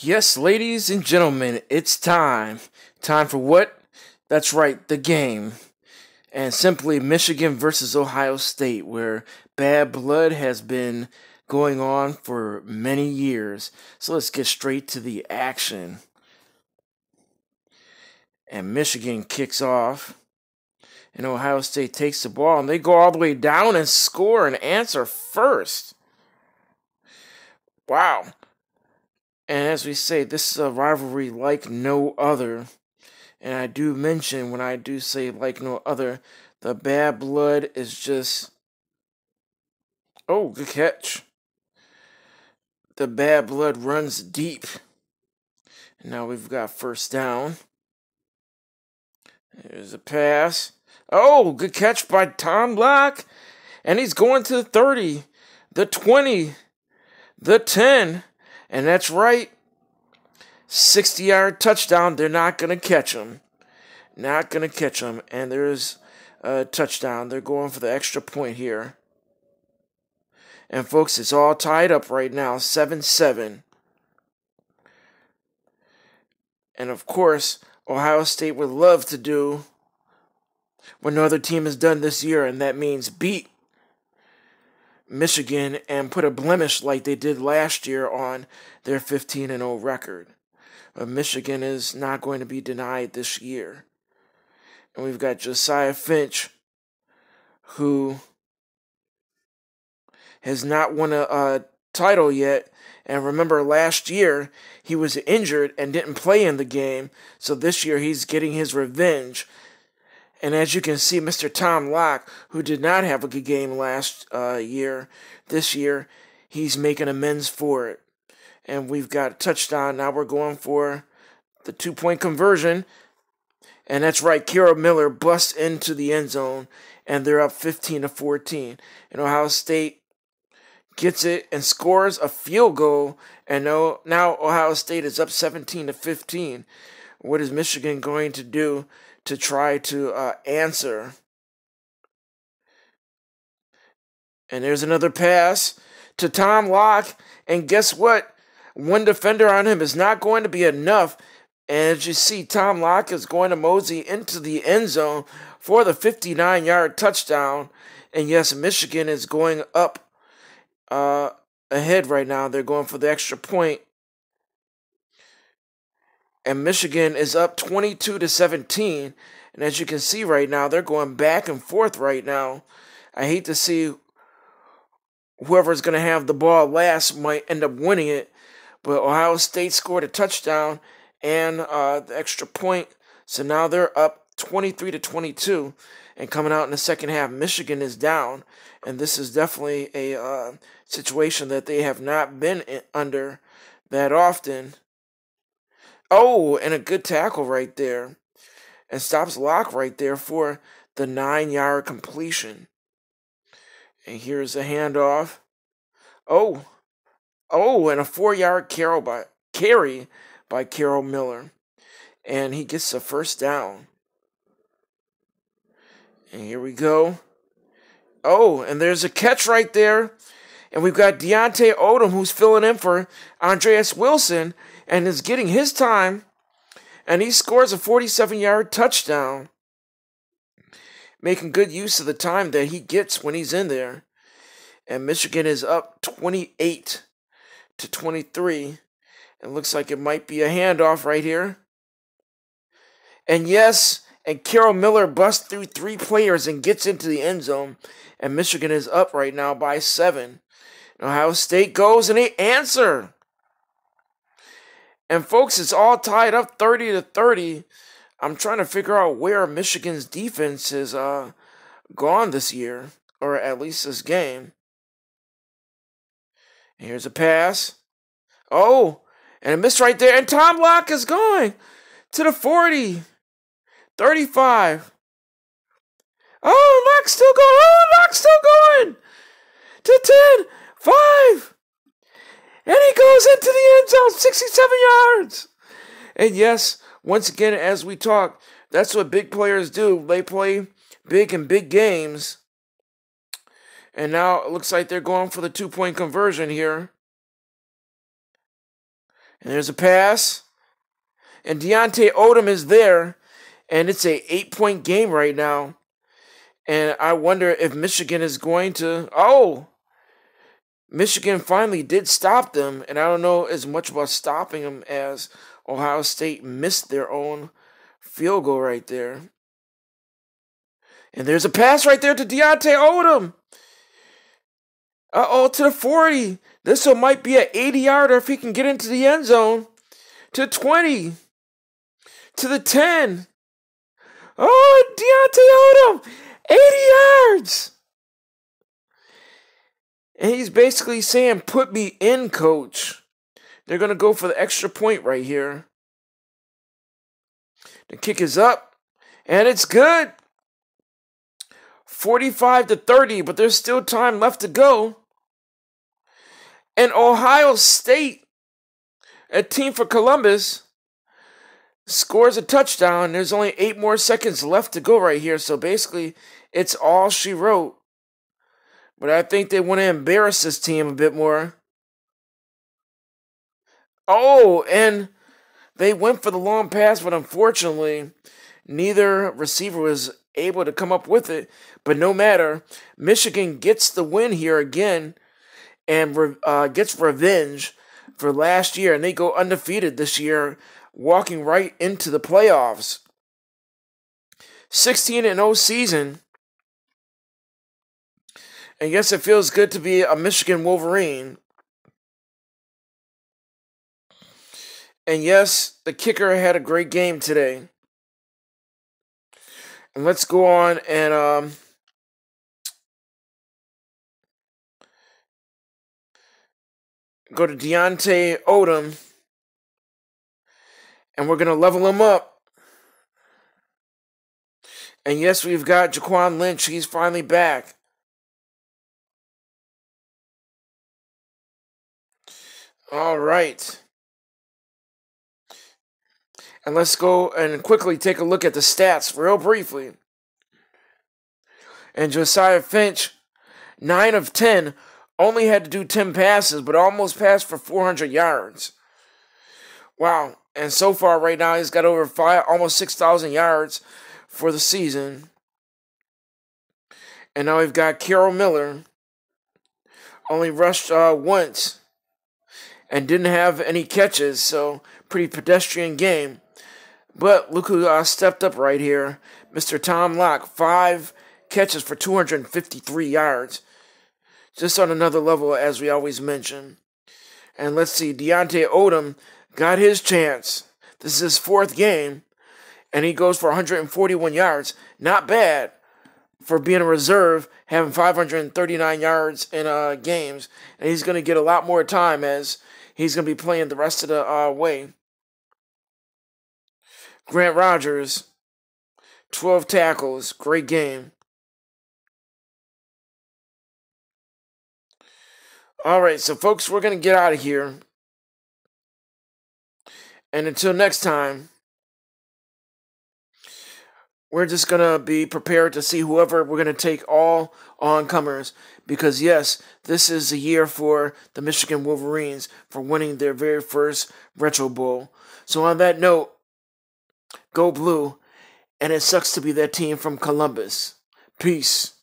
Yes, ladies and gentlemen, it's time. Time for what? That's right, the game. And simply Michigan versus Ohio State, where bad blood has been going on for many years. So let's get straight to the action. And Michigan kicks off. And Ohio State takes the ball and they go all the way down and score and answer first. Wow. And as we say, this is a rivalry like no other. And I do mention when I do say like no other, the bad blood is just. Oh, good catch. The bad blood runs deep. And now we've got first down. There's a pass. Oh, good catch by Tom Black. And he's going to the 30, the 20, the 10. And that's right. 60 yard touchdown. They're not going to catch him. Not going to catch him. And there's a touchdown. They're going for the extra point here. And folks, it's all tied up right now 7 7. And of course, Ohio State would love to do what no other team has done this year, and that means beat Michigan and put a blemish like they did last year on their 15 and 0 record. But Michigan is not going to be denied this year. And we've got Josiah Finch, who has not won a, a title yet. And remember, last year he was injured and didn't play in the game. So this year he's getting his revenge and as you can see, Mr. Tom Locke, who did not have a good game last uh, year, this year, he's making amends for it. And we've got a touchdown. Now we're going for the two point conversion. And that's right, Kero Miller busts into the end zone, and they're up 15 to 14. And Ohio State gets it and scores a field goal. And now Ohio State is up 17 to 15. What is Michigan going to do to try to uh, answer. And there's another pass to Tom Locke. And guess what? One defender on him is not going to be enough. And as you see, Tom Locke is going to mosey into the end zone for the 59 yard touchdown. And yes, Michigan is going up uh, ahead right now. They're going for the extra point and Michigan is up 22 to 17. And as you can see right now, they're going back and forth right now. I hate to see whoever's going to have the ball last might end up winning it. But Ohio State scored a touchdown and uh, the extra point. So now they're up 23 to 22. And coming out in the second half, Michigan is down. And this is definitely a uh, situation that they have not been under that often. Oh, and a good tackle right there. And stops Locke right there for the nine yard completion. And here's a handoff. Oh, oh, and a four yard carry by, carry by Kero Miller. And he gets the first down. And here we go. Oh, and there's a catch right there. And we've got Deontay Odom who's filling in for Andreas Wilson and is getting his time, and he scores a 47 yard touchdown, making good use of the time that he gets when he's in there. And Michigan is up 28 to 23. It looks like it might be a handoff right here. And yes, and Carol Miller busts through three players and gets into the end zone. And Michigan is up right now by seven. Ohio State goes and they answer. And folks, it's all tied up 30 to 30. I'm trying to figure out where Michigan's defense is uh, gone this year, or at least this game. Here's a pass. Oh, and a miss right there. And Tom Locke is going to the 40, 35. Oh, Locke's still going. Oh, Locke's still going to 10, 5, and he goes into the end zone, 67 yards. And yes, once again, as we talk, that's what big players do. They play big in big games. And now it looks like they're going for the two point conversion here. And there's a pass. And Deontay Odom is there. And it's a eight point game right now. And I wonder if Michigan is going to. Oh! Michigan finally did stop them. And I don't know as much about stopping them as Ohio State missed their own field goal right there. And there's a pass right there to Deontay Odom. Uh oh, to the 40. This one might be an 80 yarder if he can get into the end zone. To 20. To the 10. Oh, Deontay Odom. 80 yards. And he's basically saying, put me in, coach. They're going to go for the extra point right here. The kick is up, and it's good. 45 to 30, but there's still time left to go. And Ohio State, a team for Columbus, scores a touchdown. There's only eight more seconds left to go right here. So basically, it's all she wrote. But I think they want to embarrass this team a bit more. Oh, and they went for the long pass, but unfortunately, neither receiver was able to come up with it. But no matter, Michigan gets the win here again and uh, gets revenge for last year, and they go undefeated this year, walking right into the playoffs. 16 and 0 season. And yes, it feels good to be a Michigan Wolverine. And yes, the kicker had a great game today. And let's go on and um, go to Deontay Odom. And we're going to level him up. And yes, we've got Jaquan Lynch. He's finally back. All right. And let's go and quickly take a look at the stats real briefly. And Josiah Finch, 9 of 10, only had to do 10 passes, but almost passed for 400 yards. Wow. And so far, right now, he's got over five, almost 6,000 yards for the season. And now we've got Carol Miller, only rushed uh, once and didn't have any catches, so pretty pedestrian game. But look who uh, stepped up right here. Mr. Tom Locke, five catches for 253 yards. Just on another level, as we always mention. And let's see, Deontay Odom got his chance. This is his fourth game, and he goes for 141 yards. Not bad for being a reserve, having 539 yards in uh, games. And he's going to get a lot more time as he's going to be playing the rest of the uh, way. Grant Rogers, 12 tackles, great game. All right, so folks, we're going to get out of here. And until next time, we're just going to be prepared to see whoever we're going to take all oncomers because, yes, this is a year for the Michigan Wolverines for winning their very first Retro Bowl. So, on that note, Go Blue, and it sucks to be that team from Columbus. Peace.